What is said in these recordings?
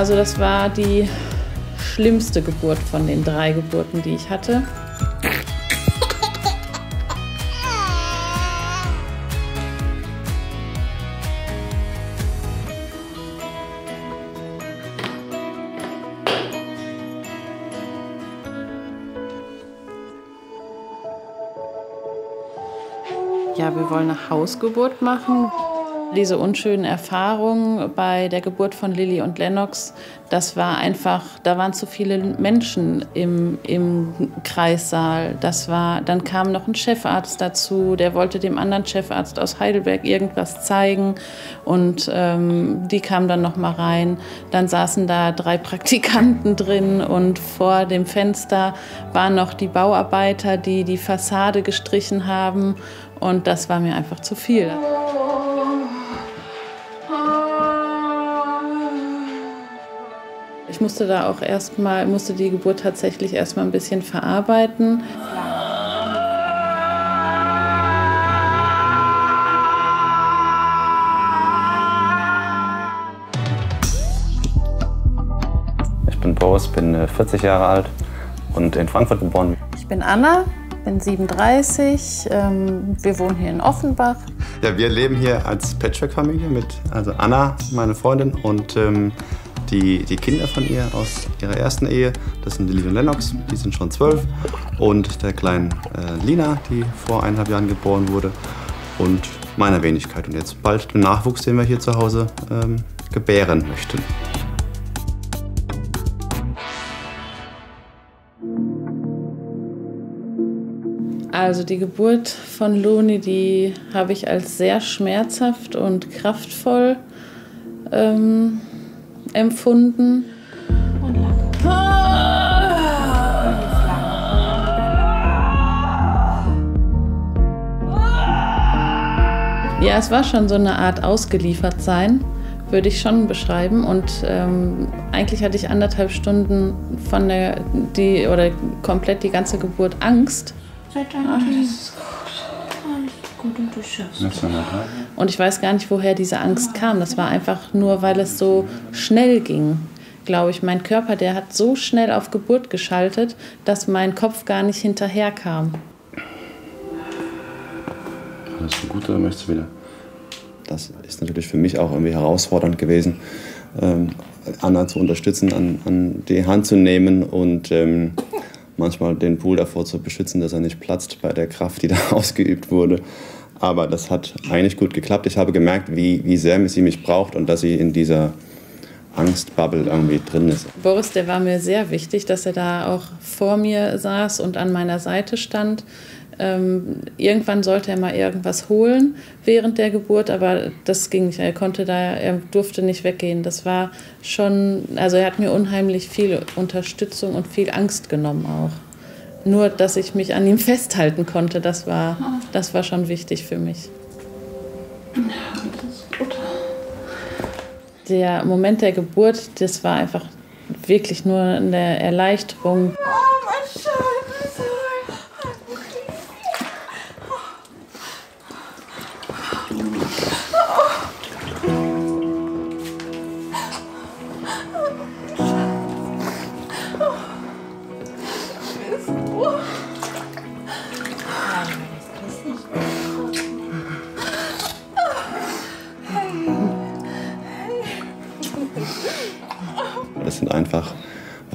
Also das war die schlimmste Geburt von den drei Geburten, die ich hatte. Ja, wir wollen eine Hausgeburt machen. Diese unschönen Erfahrungen bei der Geburt von Lilly und Lennox, das war einfach, da waren zu viele Menschen im, im Kreissaal. Das war, dann kam noch ein Chefarzt dazu, der wollte dem anderen Chefarzt aus Heidelberg irgendwas zeigen und ähm, die kamen dann noch mal rein. Dann saßen da drei Praktikanten drin und vor dem Fenster waren noch die Bauarbeiter, die die Fassade gestrichen haben und das war mir einfach zu viel. Ich musste da auch erstmal, musste die Geburt tatsächlich erstmal ein bisschen verarbeiten. Ich bin Boris, bin 40 äh, Jahre alt und in Frankfurt geboren. Ich bin Anna, bin 37. Ähm, wir wohnen hier in Offenbach. Ja, wir leben hier als Patchwork-Familie mit also Anna, meine Freundin, und ähm, die, die Kinder von ihr aus ihrer ersten Ehe. Das sind Lilly und Lennox, die sind schon zwölf. Und der kleinen äh, Lina, die vor eineinhalb Jahren geboren wurde. Und meiner Wenigkeit. Und jetzt bald den Nachwuchs, den wir hier zu Hause ähm, gebären möchten. Also die Geburt von Loni, die habe ich als sehr schmerzhaft und kraftvoll ähm, empfunden. Ja, es war schon so eine Art ausgeliefert sein, würde ich schon beschreiben. Und ähm, eigentlich hatte ich anderthalb Stunden von der, die, oder komplett die ganze Geburt Angst. Seid Alles gut. Alles gut und du schaffst. Und ich weiß gar nicht, woher diese Angst kam. Das war einfach nur, weil es so schnell ging glaube ich. Mein Körper, der hat so schnell auf Geburt geschaltet, dass mein Kopf gar nicht hinterherkam. Alles gut oder möchtest du wieder? Das ist natürlich für mich auch irgendwie herausfordernd gewesen, ähm, Anna zu unterstützen, an, an, die Hand zu nehmen und ähm, manchmal den Pool davor zu beschützen, dass er nicht platzt bei der Kraft, die da ausgeübt wurde. Aber das hat eigentlich gut geklappt. Ich habe gemerkt, wie, wie sehr sie mich braucht und dass sie in dieser Angstbubble irgendwie drin ist. Boris, der war mir sehr wichtig, dass er da auch vor mir saß und an meiner Seite stand. Ähm, irgendwann sollte er mal irgendwas holen während der Geburt, aber das ging nicht. Er konnte da, er durfte nicht weggehen. Das war schon, also er hat mir unheimlich viel Unterstützung und viel Angst genommen auch. Nur, dass ich mich an ihm festhalten konnte, das war, das war schon wichtig für mich. Ja, das ist gut der Moment der Geburt, das war einfach wirklich nur eine Erleichterung.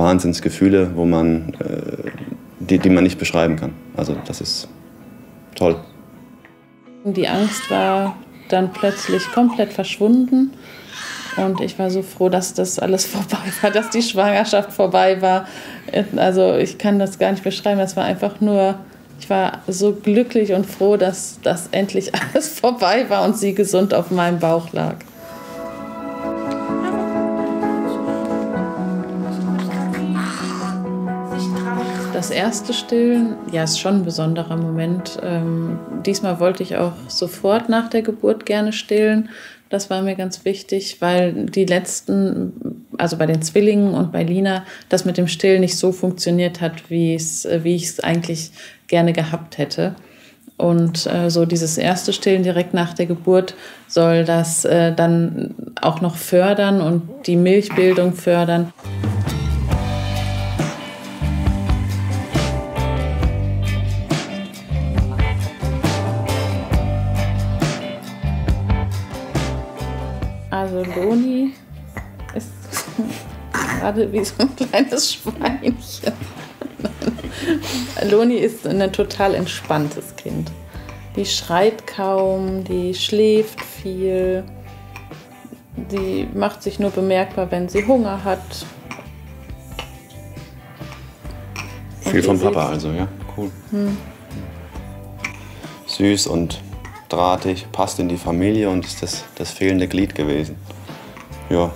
Wahnsinnsgefühle, wo man, äh, die, die man nicht beschreiben kann. Also das ist toll. Die Angst war dann plötzlich komplett verschwunden. Und ich war so froh, dass das alles vorbei war, dass die Schwangerschaft vorbei war. Also ich kann das gar nicht beschreiben. Das war einfach nur, ich war so glücklich und froh, dass das endlich alles vorbei war und sie gesund auf meinem Bauch lag. Erste Stillen, ja, ist schon ein besonderer Moment. Ähm, diesmal wollte ich auch sofort nach der Geburt gerne stillen. Das war mir ganz wichtig, weil die letzten, also bei den Zwillingen und bei Lina, das mit dem Stillen nicht so funktioniert hat, wie, ich es eigentlich gerne gehabt hätte. Und äh, so dieses erste Stillen direkt nach der Geburt soll das äh, dann auch noch fördern und die Milchbildung fördern. Also Loni ist gerade wie so ein kleines Schweinchen. Loni ist ein total entspanntes Kind. Die schreit kaum, die schläft viel, die macht sich nur bemerkbar, wenn sie Hunger hat. Viel vom Papa also, ja, cool. Hm. Süß und drahtig, passt in die Familie und ist das, das fehlende Glied gewesen. Ja,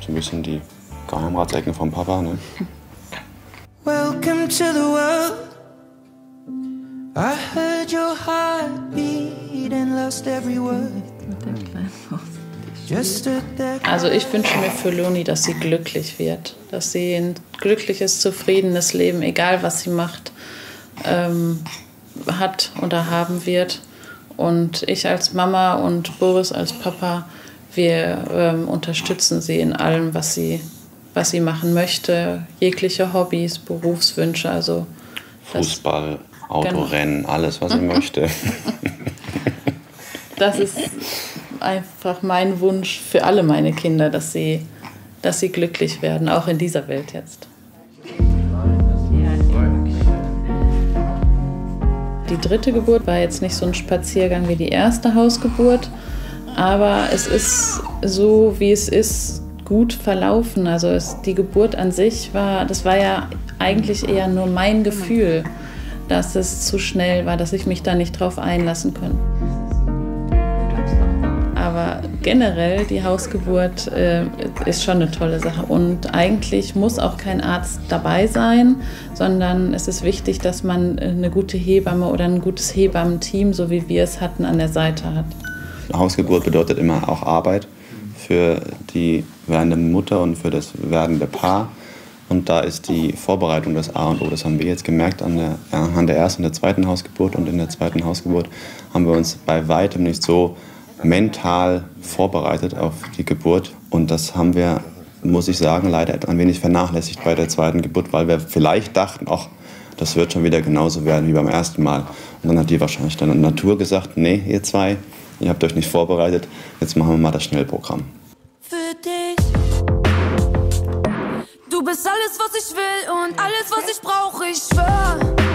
so ein bisschen die Geheimratsecken vom Papa, ne? Welcome to the world. I heard your heartbeat and lost every word. Also ich wünsche mir für Loni, dass sie glücklich wird, dass sie ein glückliches, zufriedenes Leben, egal was sie macht, ähm, hat oder haben wird. Und ich als Mama und Boris als Papa, wir ähm, unterstützen sie in allem, was sie, was sie machen möchte. Jegliche Hobbys, Berufswünsche, also Fußball, Autorennen, genau. alles, was sie möchte. Das ist einfach mein Wunsch für alle meine Kinder, dass sie, dass sie glücklich werden, auch in dieser Welt jetzt. Die dritte Geburt war jetzt nicht so ein Spaziergang wie die erste Hausgeburt, aber es ist so, wie es ist, gut verlaufen. Also es, die Geburt an sich war, das war ja eigentlich eher nur mein Gefühl, dass es zu schnell war, dass ich mich da nicht drauf einlassen konnte. Aber generell die Hausgeburt äh, ist schon eine tolle Sache. Und eigentlich muss auch kein Arzt dabei sein, sondern es ist wichtig, dass man eine gute Hebamme oder ein gutes Hebammenteam, so wie wir es hatten, an der Seite hat. Hausgeburt bedeutet immer auch Arbeit für die werdende Mutter und für das werdende Paar. Und da ist die Vorbereitung das A und O. Das haben wir jetzt gemerkt an der, an der ersten und der zweiten Hausgeburt. Und in der zweiten Hausgeburt haben wir uns bei weitem nicht so mental vorbereitet auf die Geburt. Und das haben wir, muss ich sagen, leider ein wenig vernachlässigt bei der zweiten Geburt, weil wir vielleicht dachten, ach, das wird schon wieder genauso werden wie beim ersten Mal. Und dann hat die wahrscheinlich dann Natur gesagt, nee, ihr zwei, ihr habt euch nicht vorbereitet, jetzt machen wir mal das Schnellprogramm. Für dich. Du bist alles, was ich will und alles, was ich brauche, ich schwör.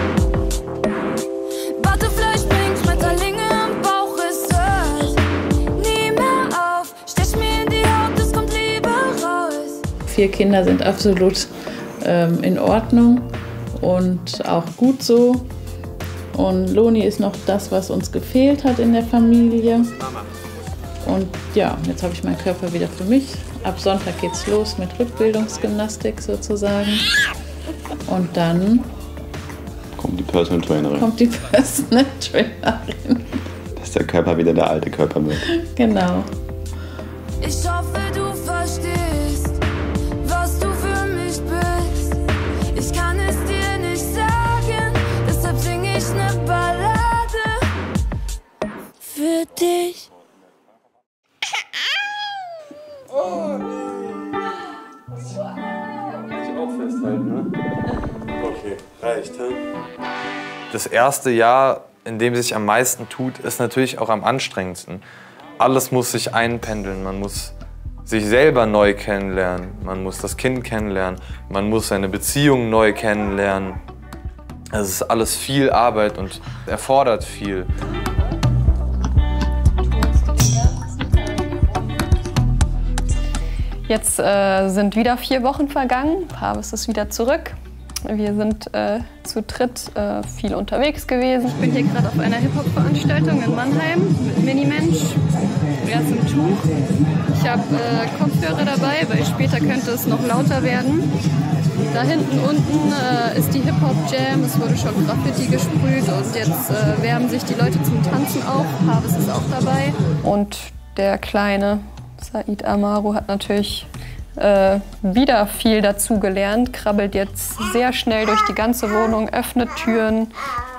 Vier Kinder sind absolut ähm, in Ordnung und auch gut so. Und Loni ist noch das, was uns gefehlt hat in der Familie. Und ja, jetzt habe ich meinen Körper wieder für mich. Ab Sonntag geht's los mit Rückbildungsgymnastik sozusagen. Und dann kommt die Personal Trainerin. Kommt die Personal Trainerin. Dass der Körper wieder der alte Körper wird. Genau. Ich Das erste Jahr, in dem sich am meisten tut, ist natürlich auch am anstrengendsten. Alles muss sich einpendeln. Man muss sich selber neu kennenlernen. Man muss das Kind kennenlernen. Man muss seine Beziehung neu kennenlernen. Es ist alles viel Arbeit und erfordert viel. Jetzt äh, sind wieder vier Wochen vergangen. Pavis ist wieder zurück. Wir sind äh, zu dritt äh, viel unterwegs gewesen. Ich bin hier gerade auf einer Hip-Hop-Veranstaltung in Mannheim mit Minimensch, Gras im Tuch. Ich habe äh, Kopfhörer dabei, weil später könnte es noch lauter werden. Da hinten unten äh, ist die Hip-Hop-Jam. Es wurde schon Graffiti gesprüht und jetzt äh, wärmen sich die Leute zum Tanzen auf. Pavis ist auch dabei. Und der Kleine Said Amaru hat natürlich äh, wieder viel dazugelernt, krabbelt jetzt sehr schnell durch die ganze Wohnung, öffnet Türen,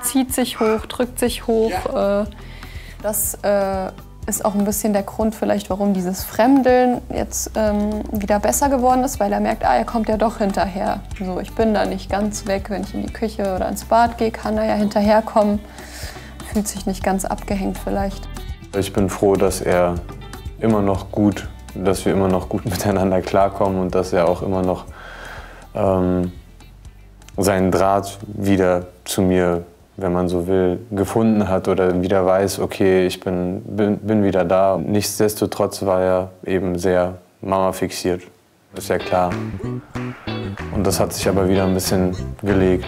zieht sich hoch, drückt sich hoch. Äh, das äh, ist auch ein bisschen der Grund vielleicht, warum dieses Fremdeln jetzt ähm, wieder besser geworden ist, weil er merkt, ah, er kommt ja doch hinterher. So, ich bin da nicht ganz weg, wenn ich in die Küche oder ins Bad gehe, kann er ja hinterherkommen. Fühlt sich nicht ganz abgehängt vielleicht. Ich bin froh, dass er immer noch gut, dass wir immer noch gut miteinander klarkommen und dass er auch immer noch ähm, seinen Draht wieder zu mir wenn man so will, gefunden hat oder wieder weiß, okay, ich bin, bin, bin wieder da. Nichtsdestotrotz war er eben sehr Mama fixiert, ist ja klar. Und das hat sich aber wieder ein bisschen gelegt.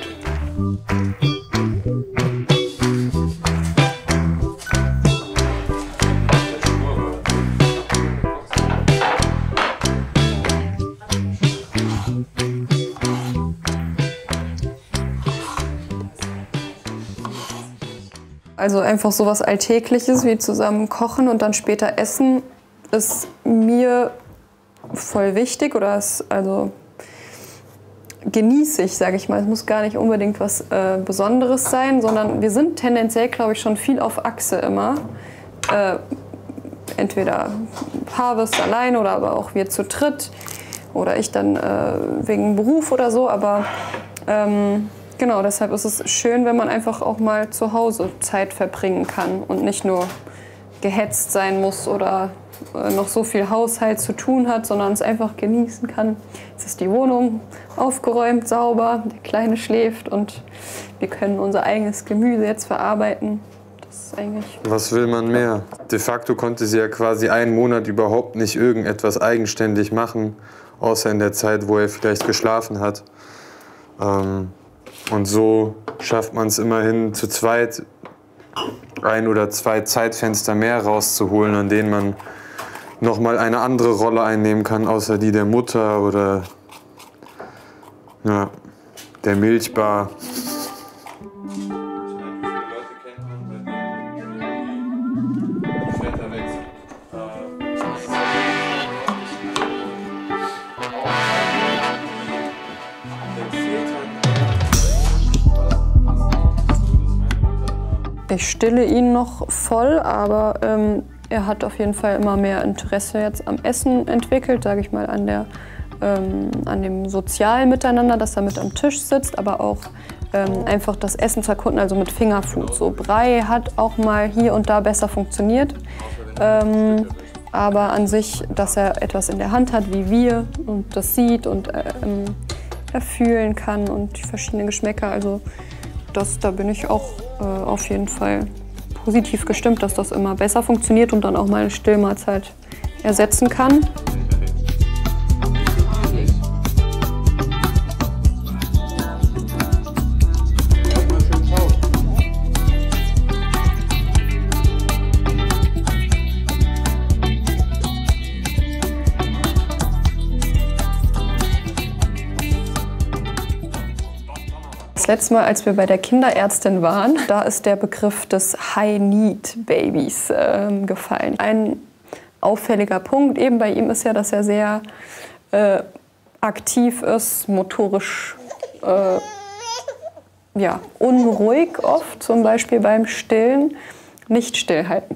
Also einfach so was Alltägliches wie zusammen kochen und dann später essen ist mir voll wichtig oder ist also genieße ich, sage ich mal. Es muss gar nicht unbedingt was äh, Besonderes sein, sondern wir sind tendenziell, glaube ich, schon viel auf Achse immer. Äh, entweder Harvest allein oder aber auch wir zu dritt oder ich dann äh, wegen Beruf oder so, aber ähm, Genau, deshalb ist es schön, wenn man einfach auch mal zu Hause Zeit verbringen kann und nicht nur gehetzt sein muss oder äh, noch so viel Haushalt zu tun hat, sondern es einfach genießen kann. Jetzt ist die Wohnung aufgeräumt, sauber, der Kleine schläft und wir können unser eigenes Gemüse jetzt verarbeiten. Das ist eigentlich Was will man mehr? De facto konnte sie ja quasi einen Monat überhaupt nicht irgendetwas eigenständig machen, außer in der Zeit, wo er vielleicht geschlafen hat. Ähm, und so schafft man es immerhin zu zweit ein oder zwei Zeitfenster mehr rauszuholen, an denen man noch mal eine andere Rolle einnehmen kann, außer die der Mutter oder ja, der Milchbar. Stille ihn noch voll, aber ähm, er hat auf jeden Fall immer mehr Interesse jetzt am Essen entwickelt, sage ich mal, an, der, ähm, an dem sozialen Miteinander, dass er mit am Tisch sitzt, aber auch ähm, einfach das Essen zu erkunden, also mit Fingerfood. So Brei hat auch mal hier und da besser funktioniert. Ähm, aber an sich, dass er etwas in der Hand hat wie wir und das sieht und äh, erfühlen kann und die verschiedenen Geschmäcker, also das, da bin ich auch äh, auf jeden Fall positiv gestimmt, dass das immer besser funktioniert und dann auch mal eine Stillmahlzeit ersetzen kann. Letzte Mal, als wir bei der Kinderärztin waren, da ist der Begriff des High-Need-Babys äh, gefallen. Ein auffälliger Punkt eben bei ihm ist ja, dass er sehr äh, aktiv ist, motorisch äh, ja, unruhig oft, zum Beispiel beim Stillen, nicht stillhalten